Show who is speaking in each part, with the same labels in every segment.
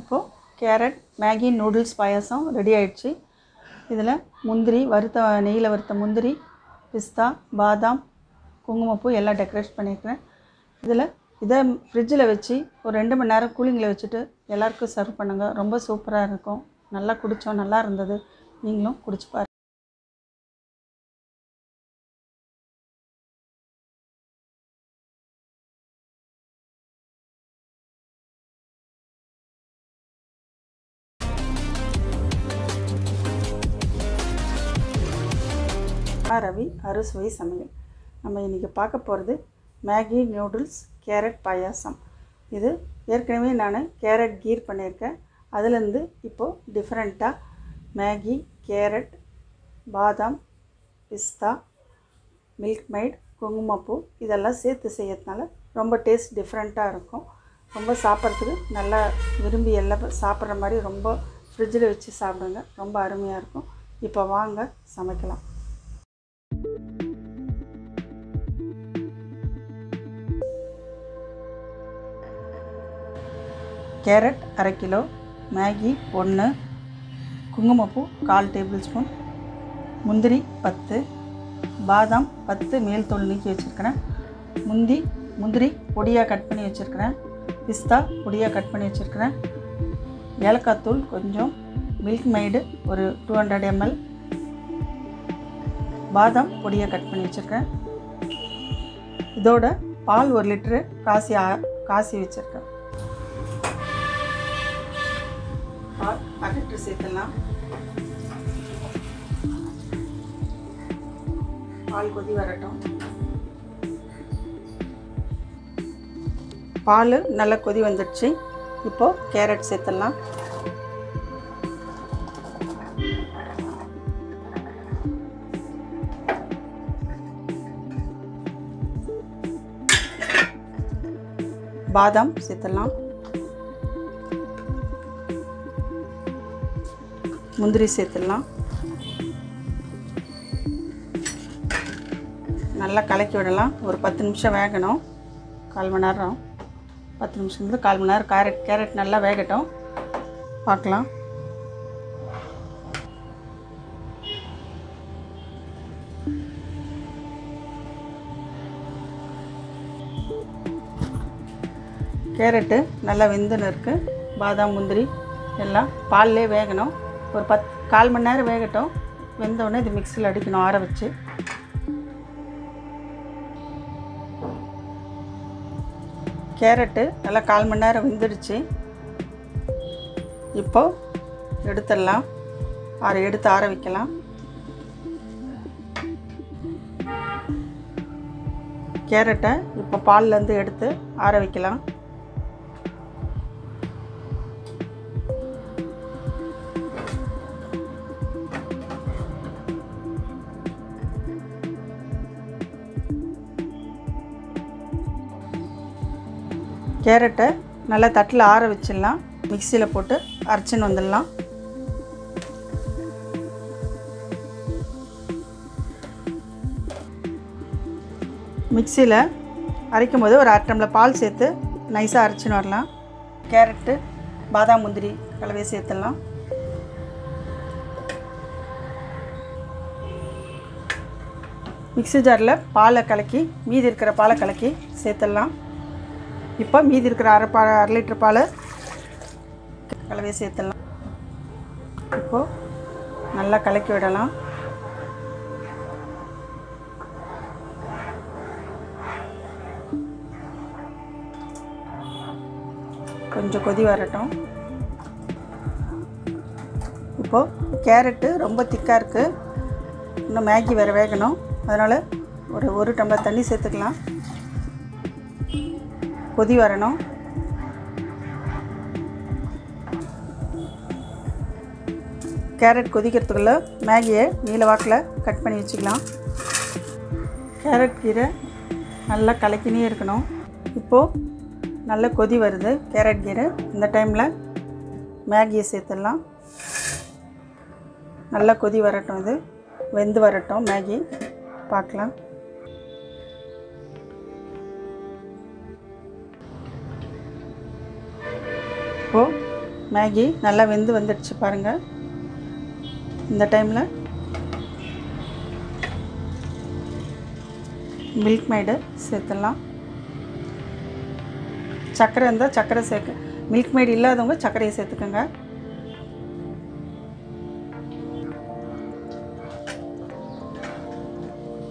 Speaker 1: இப்போது carrot Maggi noodles payasam ready ஆயிடுச்சு. இதில் முந்திரி வறுத்த நெய்யில் வறுத்த முந்திரி பிஸ்தா பாதாம் குங்குமப்பூ எல்லாம் டெக்கரேட் பண்ணியிருக்கிறேன் இதில் இதை ஃப்ரிட்ஜில் வச்சு ஒரு ரெண்டு மணி நேரம் கூலிங்கில் வச்சுட்டு எல்லாருக்கும் சர்வ் பண்ணுங்கள் ரொம்ப சூப்பராக இருக்கும். நல்லா குடித்தோம் நல்லா இருந்தது. நீங்களும் குடிச்சு பாருங்கள் ரவி அறுசுவை சமையல். நம்ம இன்றைக்கி பார்க்க போகிறது மேகி நூடுல்ஸ் கேரட் பாயாசம். இது ஏற்கனவே நான் கேரட் கீர் பண்ணியிருக்கேன். அதுலேருந்து இப்போது டிஃப்ரெண்ட்டாக மேகி கேரட் பாதாம் பிஸ்தா மில்க் மைட் குங்குமப்பூ இதெல்லாம் சேர்த்து செய்யறதுனால ரொம்ப டேஸ்ட் டிஃப்ரெண்ட்டாக இருக்கும். ரொம்ப சாப்பிட்றதுக்கு நல்லா விரும்பி எல்லாம் சாப்பிட்ற மாதிரி ரொம்ப ஃப்ரிட்ஜில் வச்சு சாப்பிடுங்க. ரொம்ப அருமையாக இருக்கும். இப்போ வாங்க சமைக்கலாம். கேரட் அரை கிலோ மேகி ஒன்று குங்குமப்பூ கால் டேபிள் ஸ்பூன் முந்திரி பத்து பாதாம் பத்து மேல் தோல் நீக்கி வச்சுருக்கிறேன். முந்தி முந்திரி பொடியாக கட் பண்ணி வச்சுருக்கிறேன். பிஸ்தா பொடியாக கட் பண்ணி வச்சுருக்கிறேன். ஏலக்காய் தூள் கொஞ்சம் மில்க் மைடு ஒரு டூ ஹண்ட்ரட் எம்எல் பாதாம் பொடியாக கட் பண்ணி வச்சுருக்கேன் இதோட பால் ஒரு லிட்ரு காசி ஆ- காசி வச்சுருக்கேன். பால் அகற்று சேர்க்கலாம் பால் கொதி வரட்டும். பால் நல்லா கொதி வந்துடுச்சு. இப்போது கேரட் சேர்த்துடலாம். பாதாம் சேர்த்துடலாம். முந்திரி சேர்த்துடலாம். நல்லா கலக்கி விடலாம். ஒரு பத்து நிமிஷம் வேகணும். கால் மணி நேரம். பத்து நிமிஷத்துலேருந்து கால் மணி நேரம் கேரட் கேரட் நல்லா வேகட்டும். பார்க்கலாம். கேரட்டு நல்லா வெந்துன்னு இருக்குது பாதாம் முந்திரி எல்லாம் பால்லே வேகணும். ஒரு பத் கால் மணி நேரம் வேகட்டும். வெந்தோடனே இது மிக்சியில் அடிக்கணும் ஆற வச்சு. கேரட்டு நல்லா கால் மணி நேரம் வெந்துடுச்சு. இப்போது எடுத்துடலாம். ஆற எடுத்து ஆற வைக்கலாம். கேரட்டை இப்போ பால்லேருந்து எடுத்து ஆற வைக்கலாம். கேரட்டை நல்லா தட்டில் ஆற வச்சிடலாம். மிக்சியில் போட்டு அரைச்சின்னு வந்துடலாம். மிக்சியில் அரைக்கும் போது ஒரு அரை டம்ளர் பால் சேர்த்து நைஸாக அரைச்சின்னு வரலாம். கேரட்டு பாதாம் முந்திரி கலவையை சேர்த்துடலாம். மிக்ஸி ஜாரில் பாலை கலக்கி மீதி இருக்கிற பாலை கலக்கி சேர்த்துடலாம். இப்போ மீதி இருக்கிற அரை பா அரை லிட்டர் பால் கலவையை சேர்த்துடலாம். இப்போது நல்லா கலக்கி விடலாம். கொஞ்சம் கொதி வரட்டும். இப்போது கேரட்டு ரொம்ப திக்காக இருக்குது இன்னும் மேகி வேறு வேகணும். அதனால் ஒரு ஒரு டம்ளர் தண்ணி சேர்த்துக்கலாம். கொதி வரணும். கேரட் கொதிக்கிறதுக்குள்ளே மேகியை நீல வாக்கில் கட் பண்ணி வச்சுக்கலாம். கேரட் கீரை நல்லா கலக்கினே இருக்கணும். இப்போது நல்லா கொதி வருது கேரட் கீரை. இந்த டைமில் மேகியை சேர்த்துடலாம். நல்லா கொதி வரட்டும் இது. வெந்து வரட்டும் மேகி. பார்க்கலாம். இப்போது மேகி நல்லா வெந்து வந்துடுச்சு பாருங்கள் இந்த டைமில் மில்க் மேடு சேர்த்துடலாம். சர்க்கரை இருந்தால் சர்க்கரை சேர்க்க மில்க் மேடு இல்லாதவங்க சர்க்கரையை சேர்த்துக்கோங்க.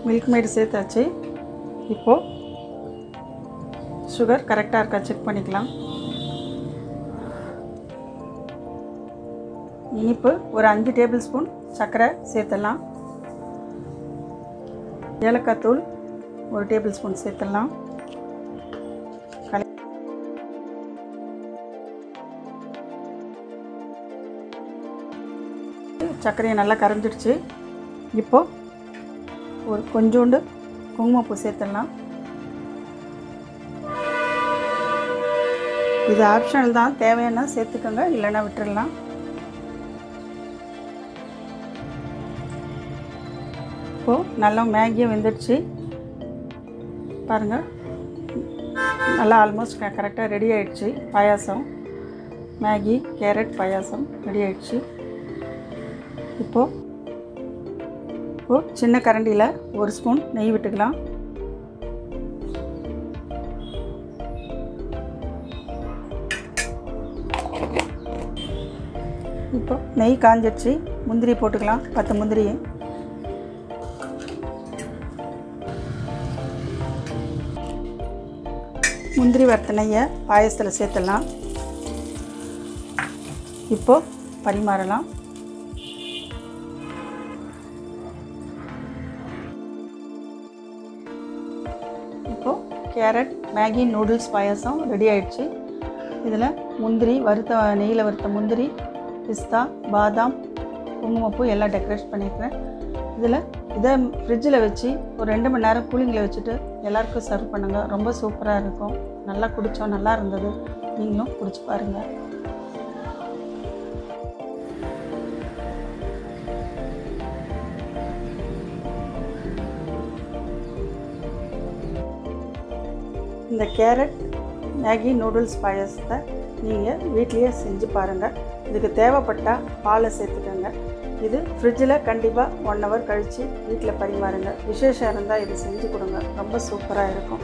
Speaker 1: மில்க் மேடு சேர்த்தாச்சு. இப்போது சுகர் கரெக்டாக இருக்கா செக் பண்ணிக்கலாம். இனிப்பு ஒரு அஞ்சு டேபிள் ஸ்பூன் சர்க்கரை சேர்த்துடலாம். ஏலக்காய் தூள் ஒரு டேபிள் ஸ்பூன் சேர்த்துடலாம். சர்க்கரையை நல்லா கரைஞ்சிடுச்சு. இப்போது ஒரு கொஞ்சோண்டு குங்குமப்பூ சேர்த்துடலாம். இது ஆப்ஷனல் தான். தேவையான சேர்த்துக்கோங்க இல்லைன்னா விட்டுடலாம் இப்போது நல்லா மேகியும் வெந்துடுச்சு. பாருங்கள் நல்லா ஆல்மோஸ்ட் கரெக்டாக ரெடி ஆகிடுச்சு payasam. Maggi carrot payasam ready ஆகிடுச்சு இப்போது இப்போது சின்ன கரண்டியில் ஒரு ஸ்பூன் நெய் விட்டுக்கலாம். இப்போ நெய் காஞ்சிடுச்சு. முந்திரி போட்டுக்கலாம். பத்து முந்திரியை முந்திரி வர்த்தனையை பாயசத்தில் சேர்த்துடலாம். இப்போது பரிமாறலாம் இப்போது carrot Maggi noodles payasam ready ஆயிடுச்சு. இதில் முந்திரி வறுத்த நெய்யில் வறுத்த முந்திரி பிஸ்தா பாதாம் குங்குமப்பூ எல்லாம் டெக்கரேட் பண்ணியிருக்கிறேன். இதில் இதை ஃப்ரிட்ஜில் வச்சு ஒரு ரெண்டு மணி நேரம் கூலிங்கில் வச்சுட்டு எல்லாருக்கும் சர்வ் பண்ணுங்கள் ரொம்ப சூப்பராக இருக்கும். நல்லா குடித்தோம் நல்லா இருந்தது. நீங்களும் குடிச்சு பாருங்கள் இந்த கேரட் மேகி நூடுல்ஸ் பாயாசத்தை நீங்கள் வீட்லேயே செஞ்சு பாருங்கள் இதுக்கு தேவைப்பட்டால் பாலை சேர்த்துக்கோங்க. இது ஃப்ரிட்ஜில் கண்டிப்பாக ஒன் ஹவர் கழித்து வீட்டில் பரிமாறுங்க. விசேஷம் இருந்தால் இது செஞ்சு கொடுங்க. ரொம்ப சூப்பராக இருக்கும்.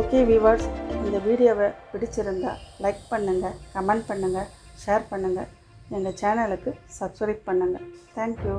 Speaker 1: ஓகே வியூவர்ஸ் இந்த வீடியோவை பிடிச்சிருந்தா லைக் பண்ணுங்கள் கமெண்ட் பண்ணுங்கள் ஷேர் பண்ணுங்கள் எங்கள் சேனலுக்கு சப்ஸ்கிரைப் பண்ணுங்கள் தேங்க்யூ